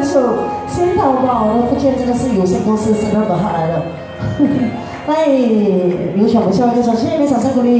的三首《千淘宝》，我们福建真的是有限公司，真的把他来了。来，有请我们下一个歌手，谢谢你们掌声鼓励。